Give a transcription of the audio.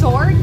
sword,